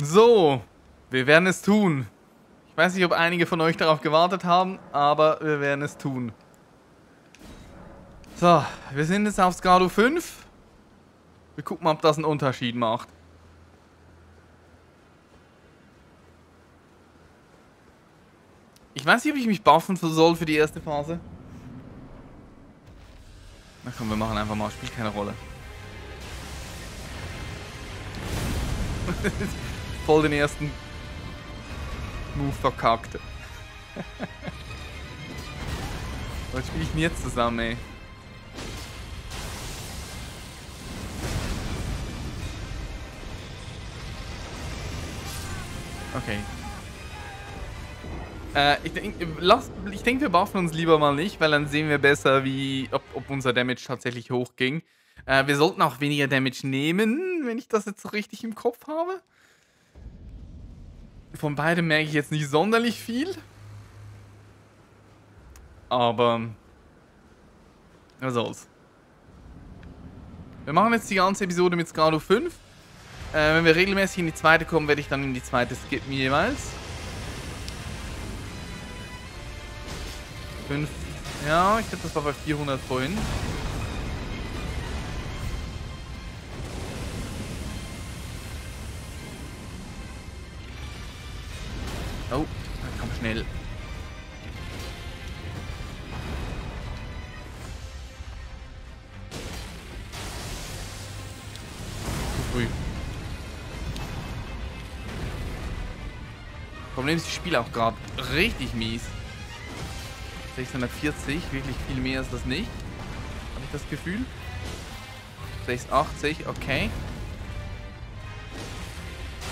So, wir werden es tun. Ich weiß nicht, ob einige von euch darauf gewartet haben, aber wir werden es tun. So, wir sind jetzt auf Skalo 5. Wir gucken mal, ob das einen Unterschied macht. Ich weiß nicht, ob ich mich buffen soll für die erste Phase. Na komm, wir machen einfach mal. Spielt keine Rolle. Voll den ersten Move verkackt. Was spiele ich denn jetzt zusammen, ey? Okay. Äh, ich denke, denk, wir buffen uns lieber mal nicht, weil dann sehen wir besser, wie, ob, ob unser Damage tatsächlich hochging. Äh, wir sollten auch weniger Damage nehmen, wenn ich das jetzt so richtig im Kopf habe. Von beidem merke ich jetzt nicht sonderlich viel. Aber... Was soll's. Wir machen jetzt die ganze Episode mit Skalo 5. Äh, wenn wir regelmäßig in die zweite kommen, werde ich dann in die zweite skippen jeweils. 5. Ja, ich glaube, das war bei 400 vorhin. Ich spiele auch gerade richtig mies. 640, wirklich viel mehr ist das nicht. Habe ich das Gefühl. 680, okay.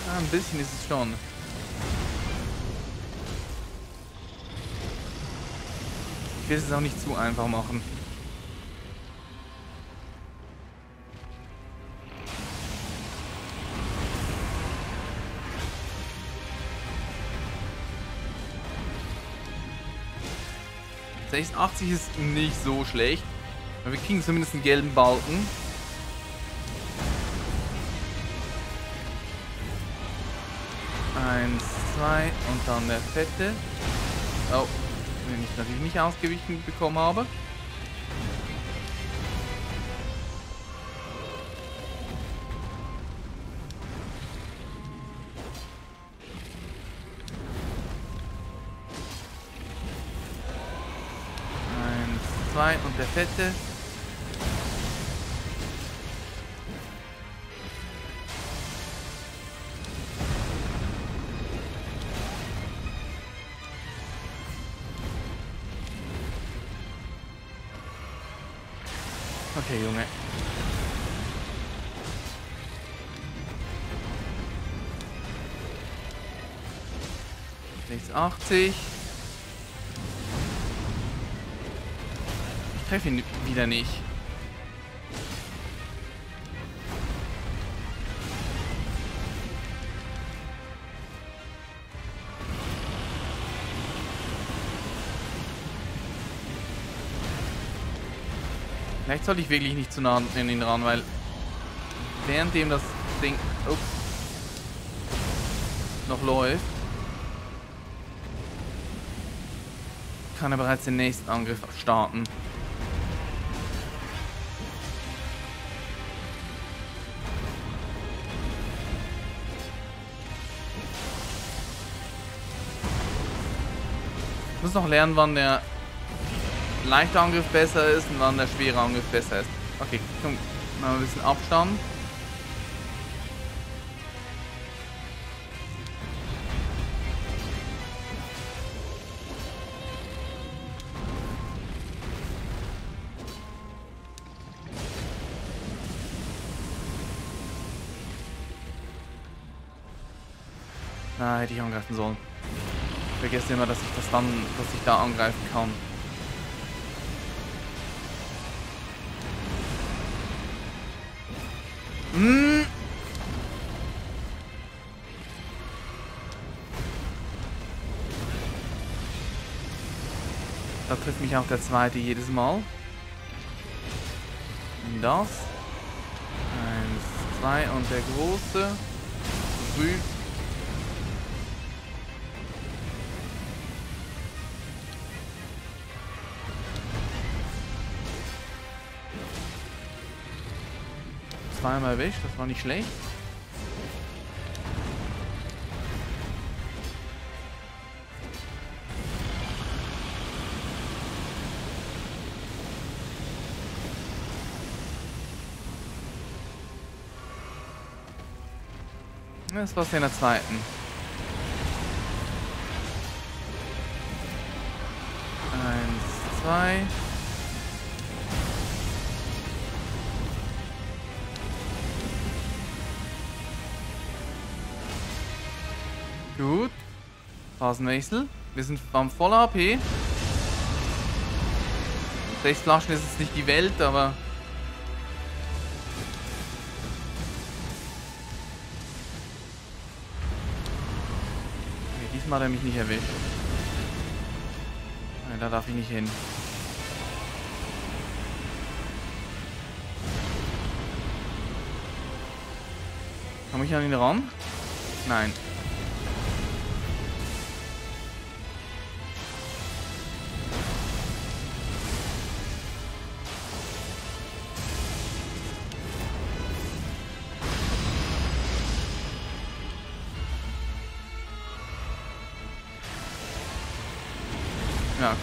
Ah, ein bisschen ist es schon. will es auch nicht zu einfach machen. ...86 ist nicht so schlecht. wir kriegen zumindest einen gelben Balken. Eins, zwei und dann der fette. Oh, den ich natürlich nicht ausgewichen bekommen habe. Der fette. Okay, Junge. Nichts 80. treffe ihn wieder nicht. Vielleicht sollte ich wirklich nicht zu nah in ihn ran, weil währenddem das Ding ups, noch läuft, kann er bereits den nächsten Angriff starten. Muss noch lernen, wann der leichter Angriff besser ist und wann der schwere Angriff besser ist. Okay, komm, mal ein bisschen Abstand. Na, hätte ich angreifen sollen. Vergesse immer, dass ich das dann, dass ich da angreifen kann. Hm. Da trifft mich auch der zweite jedes Mal. Das. Eins, zwei und der große. Früh. Zweimal erwischt. Das war nicht schlecht. Das war's in der zweiten. Phasenwechsel. Wir sind am voller AP. Sechs Flaschen ist jetzt nicht die Welt, aber... Okay, diesmal hat er mich nicht erwischt. Nein, da darf ich nicht hin. Komme ich an ihn ran? Nein.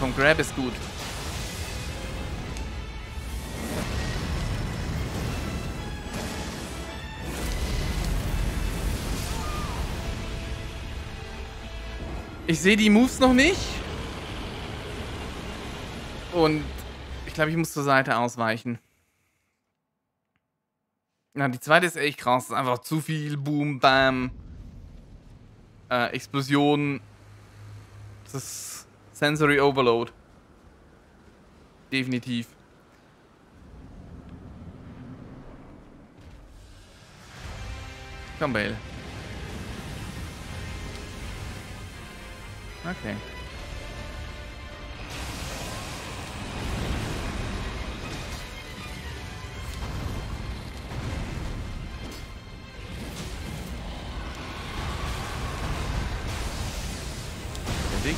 Komm, Grab ist gut. Ich sehe die Moves noch nicht. Und ich glaube, ich muss zur Seite ausweichen. Ja, die zweite ist echt krass. Das ist einfach zu viel Boom, Bam. Äh, Explosion. Das ist Sensory Overload. Definitiv. Komm, Bale. Okay.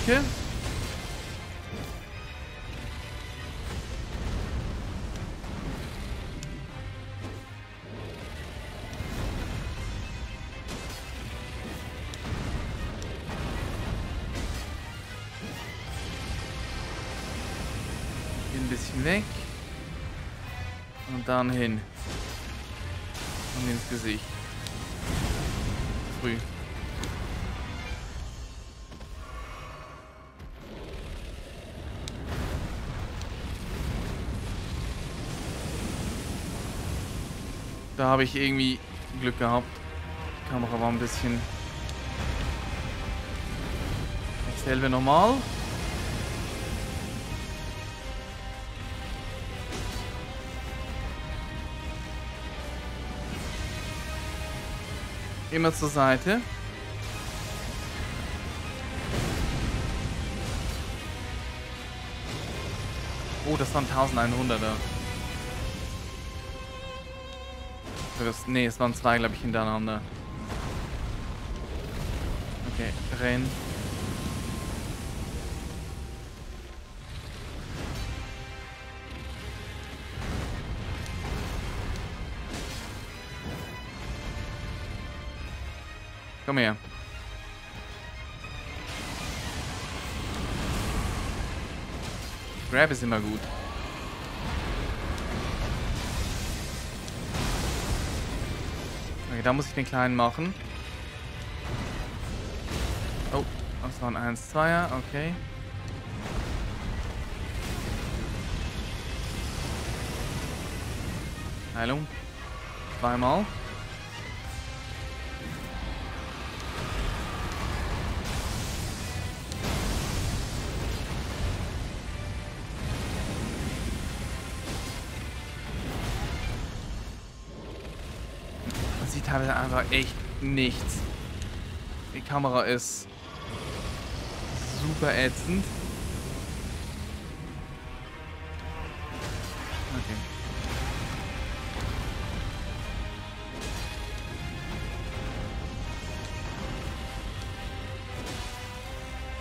Der. Dann hin. Und ins Gesicht. Früh. Da habe ich irgendwie Glück gehabt. Die Kamera war ein bisschen... Dasselbe nochmal. Immer zur Seite. Oh, das waren 1100er. Das, nee, es waren zwei, glaube ich, hintereinander. Okay, renn. Komm her. Grab ist immer gut. Okay, da muss ich den kleinen machen. Oh, das waren 1, 2er, okay. Heilung. Zweimal. Sieht teilweise einfach echt nichts. Die Kamera ist super ätzend. Okay.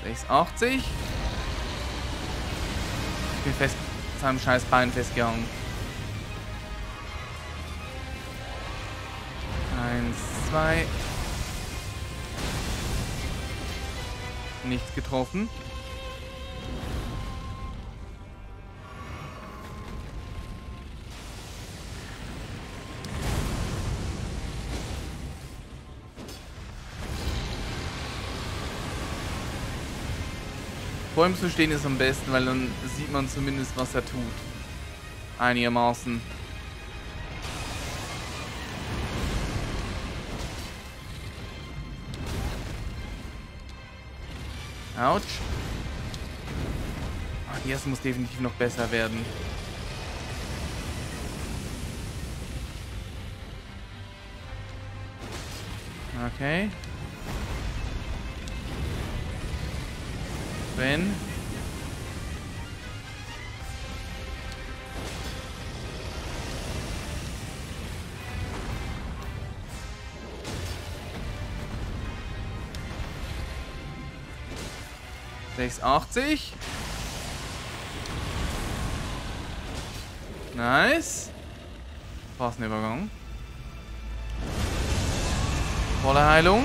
Sechs 80. Ich bin fest seinem scheiß Bein festgehangen. Zwei. Nichts getroffen. Vor ihm zu stehen ist am besten, weil dann sieht man zumindest, was er tut. Einigermaßen. Autsch. Ah, Die erste muss definitiv noch besser werden. Okay. Wenn. 680. Nice. Passenübergang. Volle Heilung.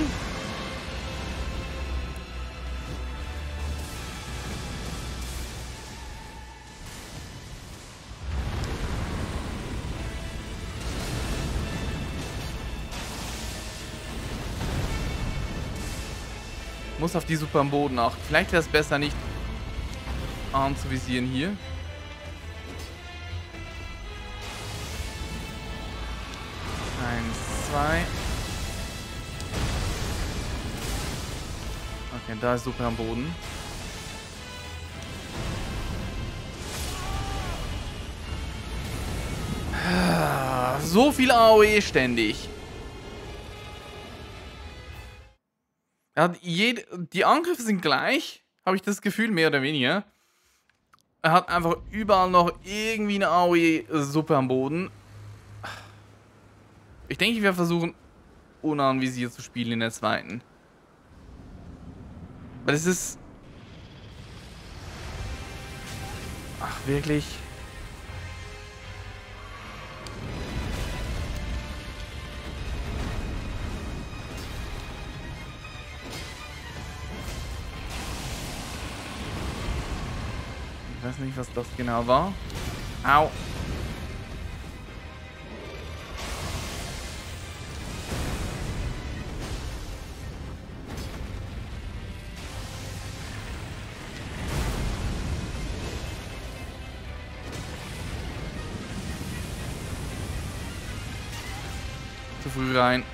Muss auf die Super am Boden achten. Vielleicht wäre es besser, nicht anzuvisieren hier. Eins, zwei. Okay, da ist Super am Boden. So viel AOE ständig. Er jede, die Angriffe sind gleich, habe ich das Gefühl, mehr oder weniger. Er hat einfach überall noch irgendwie eine AOE-Suppe am Boden. Ich denke, ich werde versuchen, unanvisiert zu spielen in der zweiten. Weil es ist... Ach, wirklich... Ich weiß nicht, was das genau war. Au. Zu früh rein.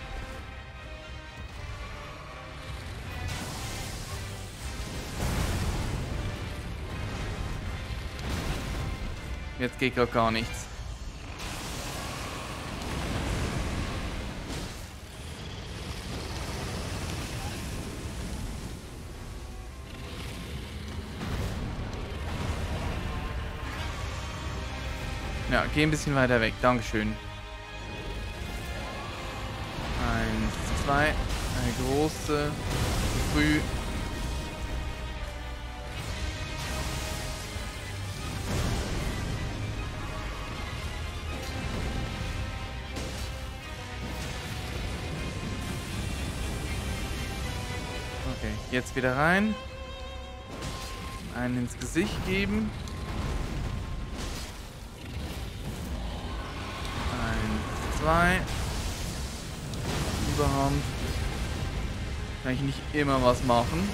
Jetzt geht gerade gar nichts. Ja, geh ein bisschen weiter weg. Dankeschön. Eins, zwei. Eine große. Früh. Jetzt wieder rein. Einen ins Gesicht geben. Eins, zwei. Überhand. Kann ich nicht immer was machen.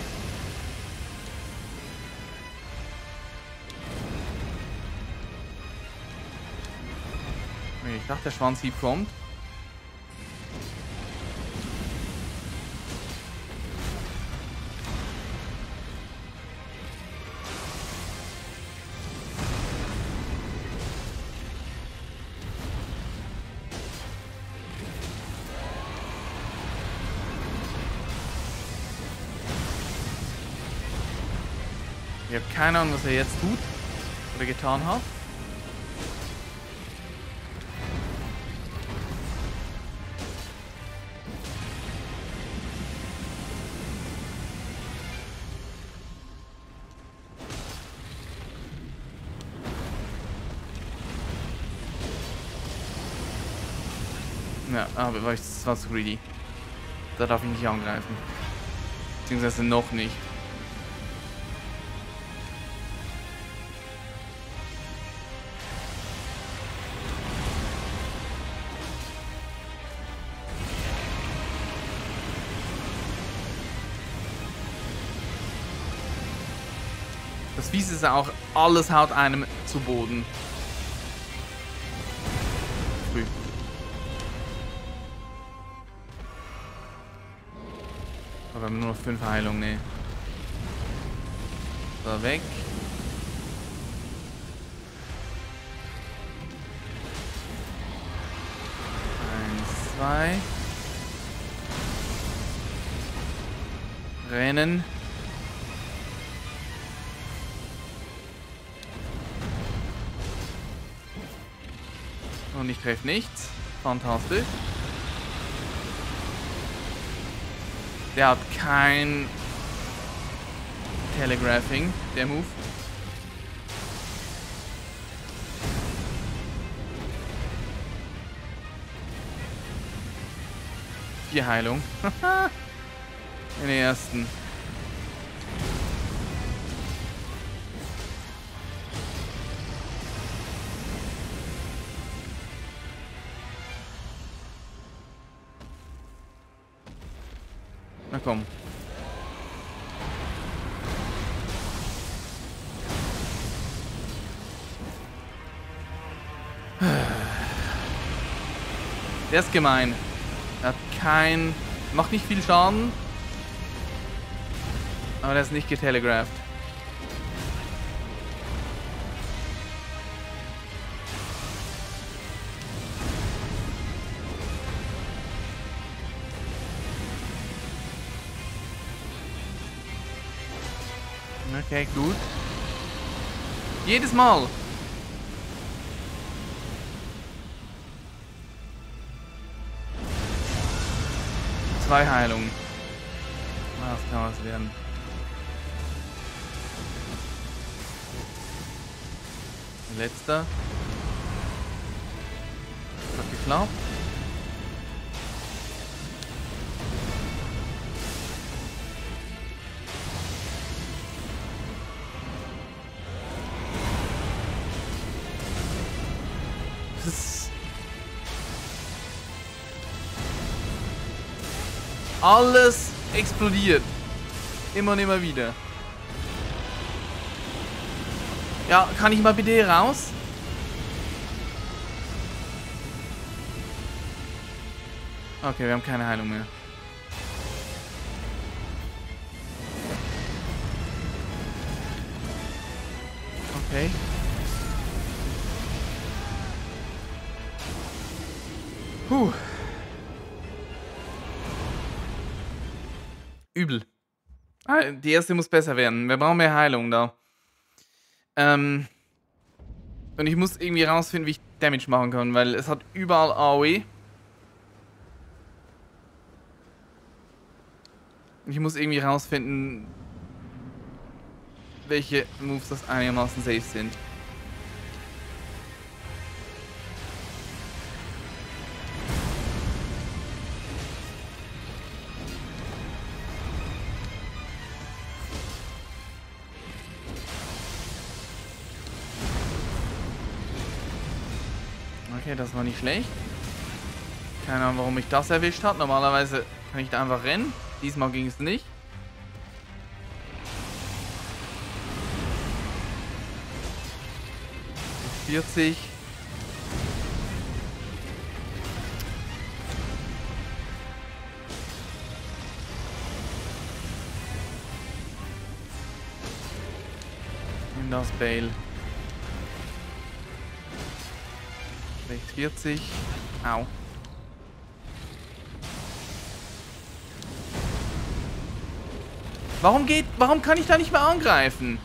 Ich dachte, der Schwanzhieb kommt. Ich habe keine Ahnung, was er jetzt tut oder getan hat. Ja, aber das war zu greedy. Da darf ich nicht angreifen. Beziehungsweise noch nicht. Das Fies ist auch, alles haut einem zu Boden. Aber wir haben nur noch 5 Heilungen, ne. So, weg. Eins, zwei. Rennen. Und ich treffe nichts. Fantastisch. Der hat kein Telegraphing, der Move. Vier Heilung. In den ersten. Na komm. Der ist gemein. Er hat kein... Macht nicht viel Schaden. Aber der ist nicht getelegraphed. Okay, gut. Jedes Mal. Zwei Heilungen. Ah, Das kann was werden. Letzter. Hat geklappt. Alles explodiert. Immer und immer wieder. Ja, kann ich mal bitte raus? Okay, wir haben keine Heilung mehr. Okay. Puh. Die erste muss besser werden. Wir brauchen mehr Heilung da. Ähm. Und ich muss irgendwie rausfinden, wie ich Damage machen kann, weil es hat überall AOE. Ich muss irgendwie rausfinden, welche Moves das einigermaßen safe sind. Das war nicht schlecht. Keine Ahnung, warum mich das erwischt hat. Normalerweise kann ich da einfach rennen. Diesmal ging es nicht. Vierzig. Nimm das Bale. 40. Au. Warum geht. Warum kann ich da nicht mehr angreifen?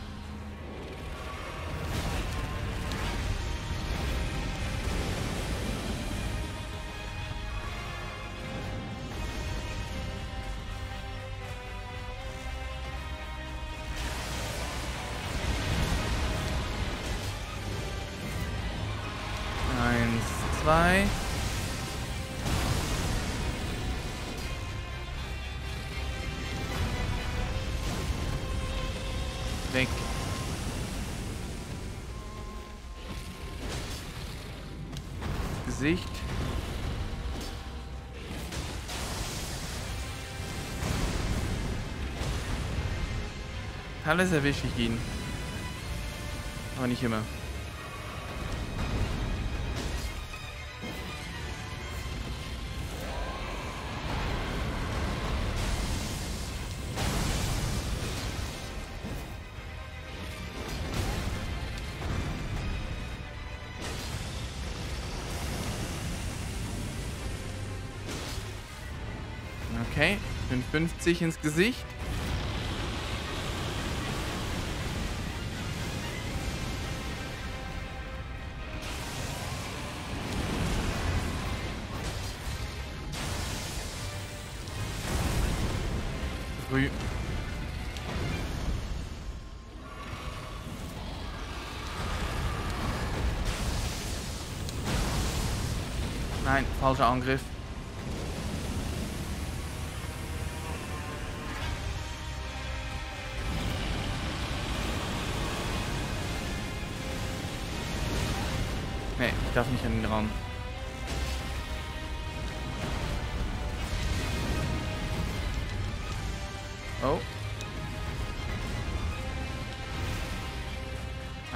Teilweise erwische ich ihn. Aber nicht immer. Okay, 55 ins Gesicht. Falscher Angriff. Nee, ich darf nicht an den ran. Oh.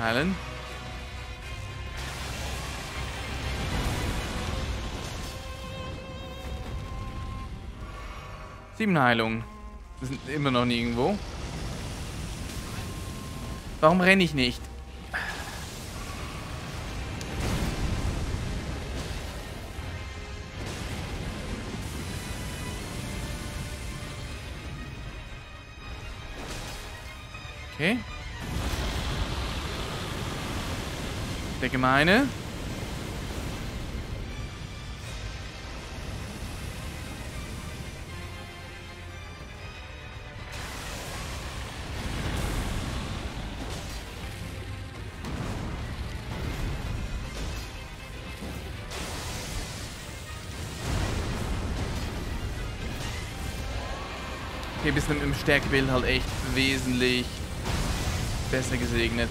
Heilen. Sieben Heilungen. Wir sind immer noch nirgendwo. Warum renne ich nicht? Okay. Der Gemeine. Dem Stärkebild halt echt wesentlich besser gesegnet.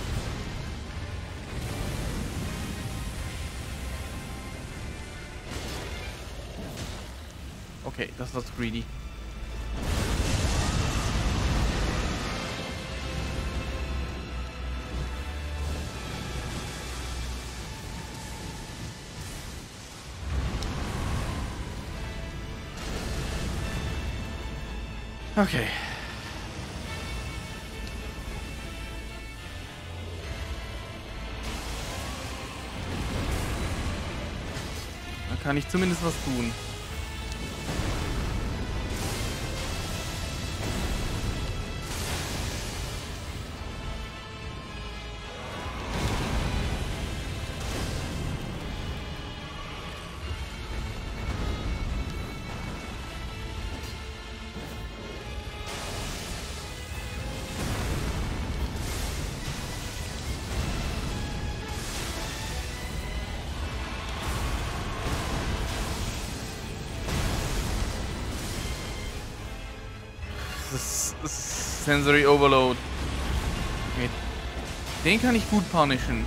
Okay, das war zu greedy. Okay. Kann ich zumindest was tun. Sensory Overload. Okay. Den kann ich gut punishen.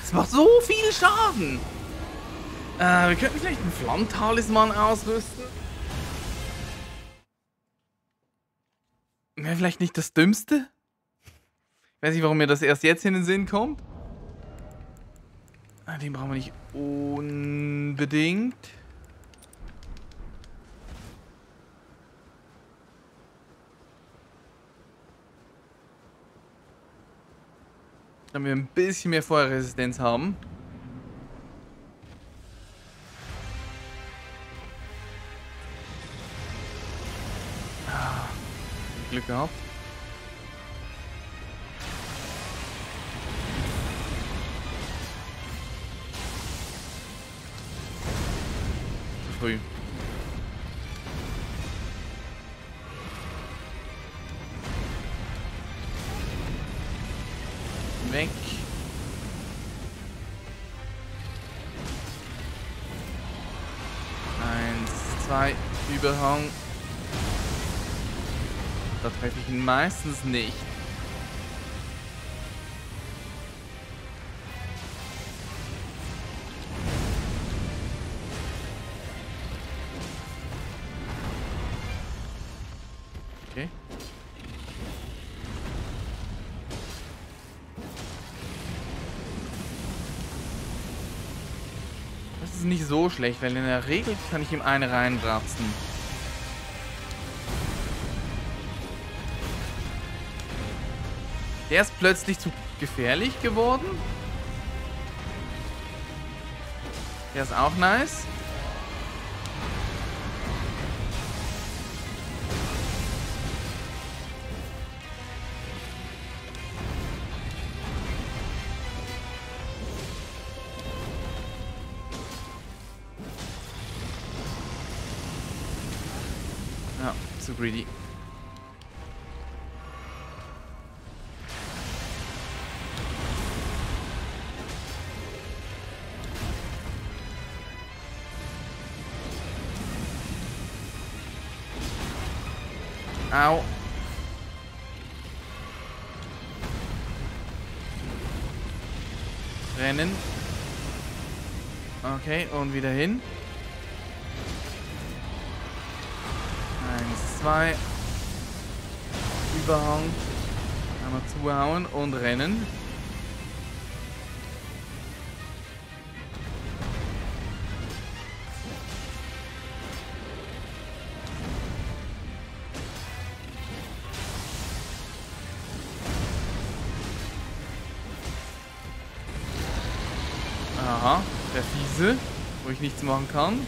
Das macht so viel Schaden. Äh, wir könnten vielleicht einen Flammtalisman ausrüsten. Wäre vielleicht nicht das Dümmste? Weiß nicht, warum mir das erst jetzt in den Sinn kommt. Ah, Den brauchen wir nicht unbedingt. Damit wir ein bisschen mehr Feuerresistenz haben. Ah, Glück gehabt. Früh. Weg. Zwei Überhang. Da treffe ich ihn meistens nicht. Schlecht, weil in der Regel kann ich ihm eine reinratzen. Der ist plötzlich zu gefährlich geworden. Der ist auch nice. Greedy. Au. Rennen. Okay, und wieder hin. Zwei. Überhang. Einmal zuhauen und rennen. Aha, der fiese, wo ich nichts machen kann.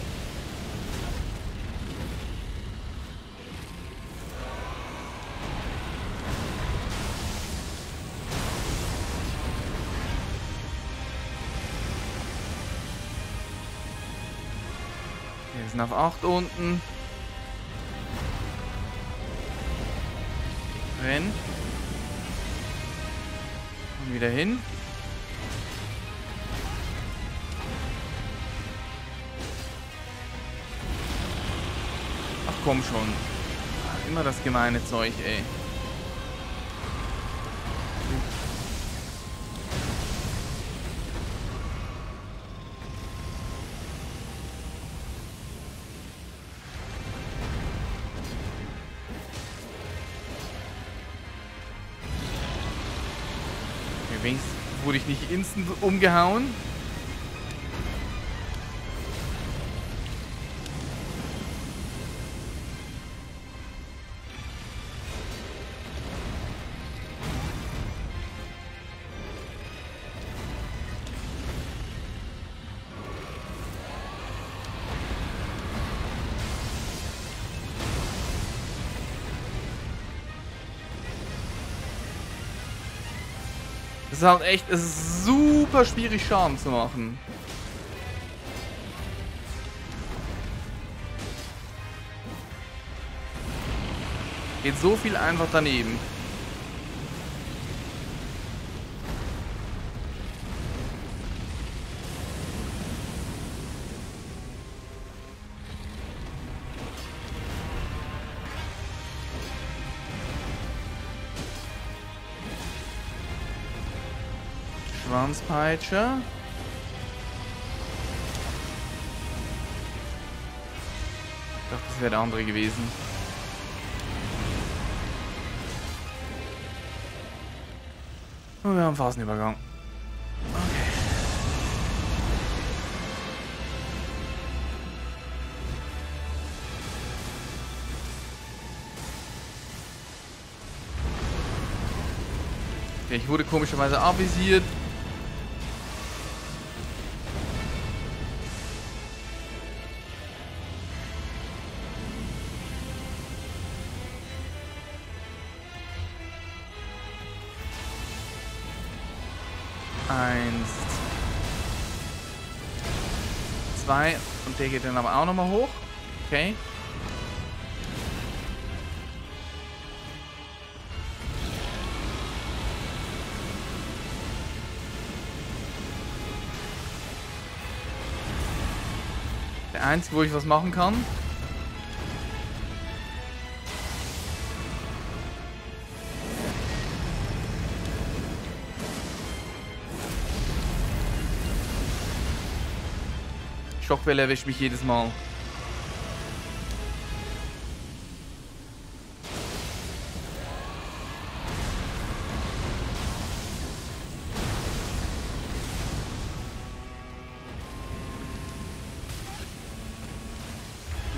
Sind auf 8 unten. Renn. Und wieder hin. Ach komm schon. Immer das gemeine Zeug, ey. Wurde ich nicht instant umgehauen. Es ist halt echt, ist super schwierig Schaden zu machen. Geht so viel einfach daneben. Schwanzpeitsche. Ich dachte, das wäre der andere gewesen. Und wir haben Phasenübergang. Ich wurde komischerweise avisiert. Der geht dann aber auch nochmal hoch. Okay. Der einzige, wo ich was machen kann. Schockwelle erwischt mich jedes Mal.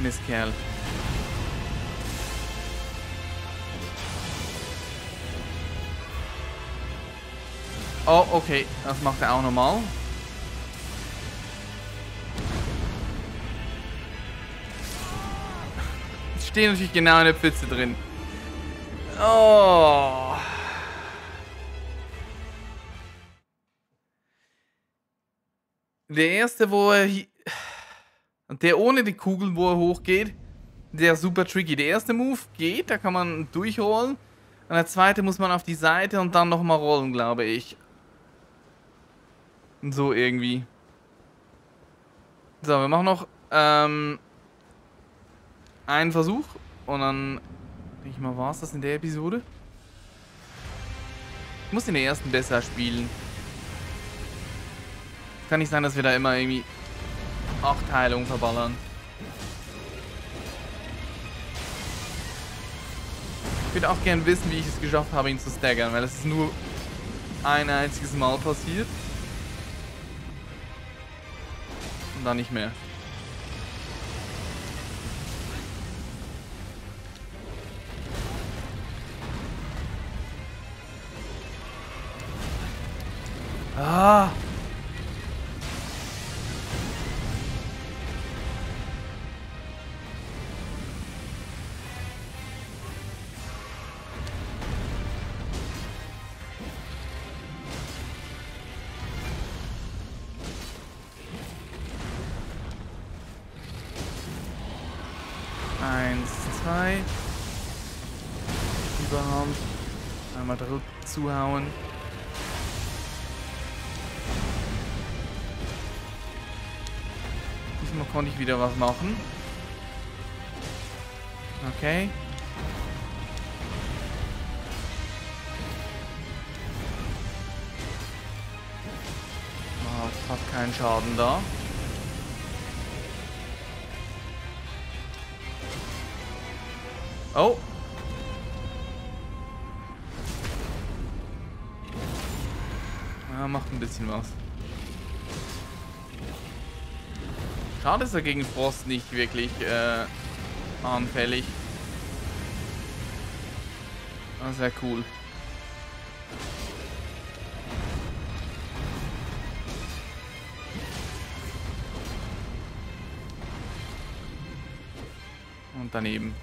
Mistkerl. Oh, okay. Das macht er auch nochmal. Stehe natürlich genau in der Pfütze drin. Oh. Der erste, wo er hier... Der ohne die Kugel, wo er hochgeht, der ist super tricky. Der erste Move geht, da kann man durchrollen. Und der zweite muss man auf die Seite und dann nochmal rollen, glaube ich. So irgendwie. So, wir machen noch ähm, einen Versuch. Und dann, denke ich mal, war es das in der Episode. Ich muss den ersten besser spielen. Kann nicht sein, dass wir da immer irgendwie acht Heilungen verballern. Ich würde auch gerne wissen, wie ich es geschafft habe, ihn zu staggern, weil es ist nur ein einziges Mal passiert. Und dann nicht mehr. Ah! Eins, zwei. Überhand. Einmal zuhauen. Diesmal konnte ich wieder was machen. Okay. Oh, fast keinen Schaden da. Oh. Ja, macht ein bisschen was. Schade ist er gegen Frost nicht wirklich äh, anfällig. Ah, sehr cool. Und daneben.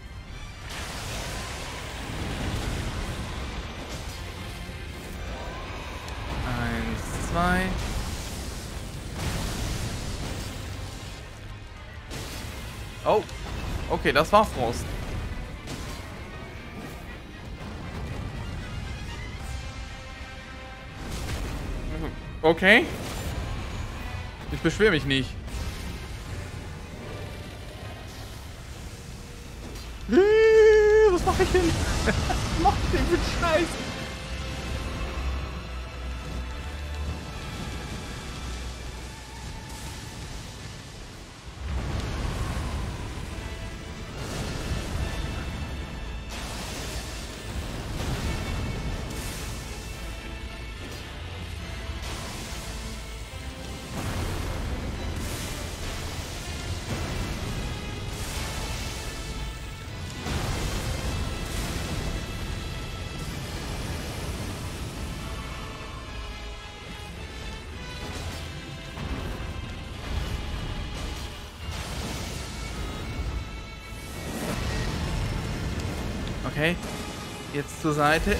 Oh. Okay, das war Frost. Okay. Ich beschwere mich nicht. Was mache ich denn? zur Seite.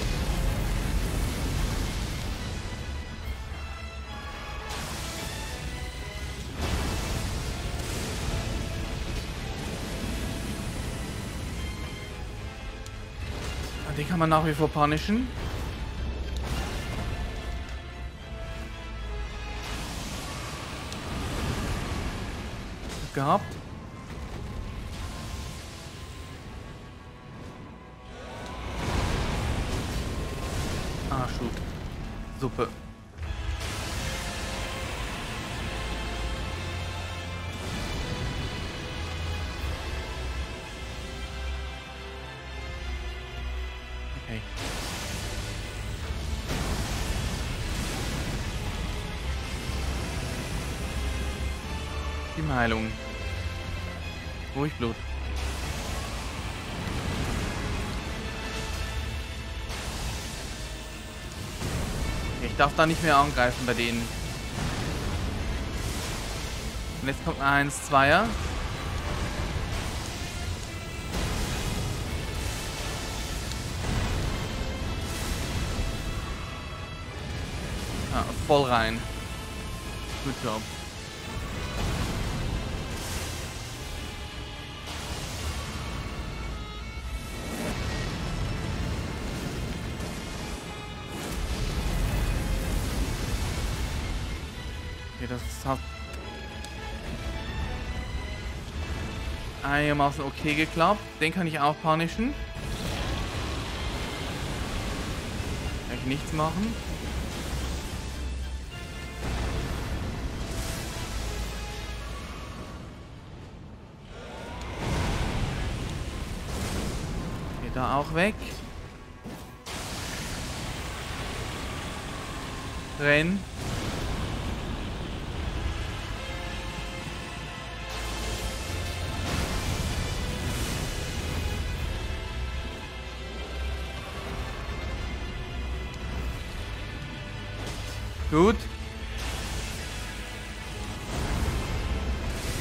Den kann man nach wie vor punishen. Gehabt. Suppe. Heilung. Ruhig Blut. Darf da nicht mehr angreifen bei denen. Und jetzt kommt ein 1-2er. Ah, voll rein. Good job. Das hat einigermaßen okay geklappt. Den kann ich auch punishen. Kann ich nichts machen. Geht da auch weg. Renn. Gut.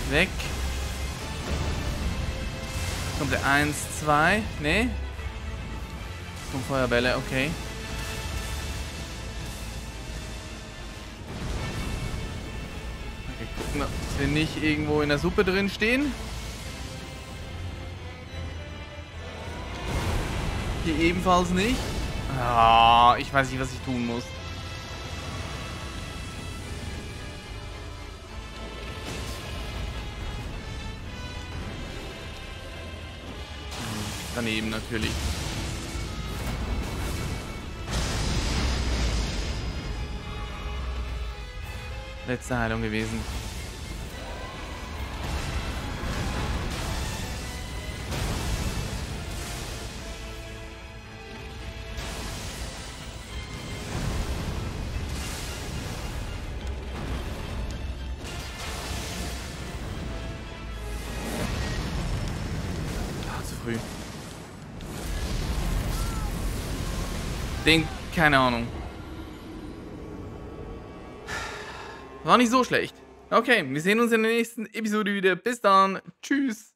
Weg. Kommt der 1, 2. Nee. Kommt Feuerbälle, okay. Okay, gucken, ob wir nicht irgendwo in der Suppe drin stehen. Hier ebenfalls nicht. Ah, ich weiß nicht, was ich tun muss. Daneben natürlich. Letzte Heilung gewesen. Keine Ahnung. War nicht so schlecht. Okay, wir sehen uns in der nächsten Episode wieder. Bis dann. Tschüss.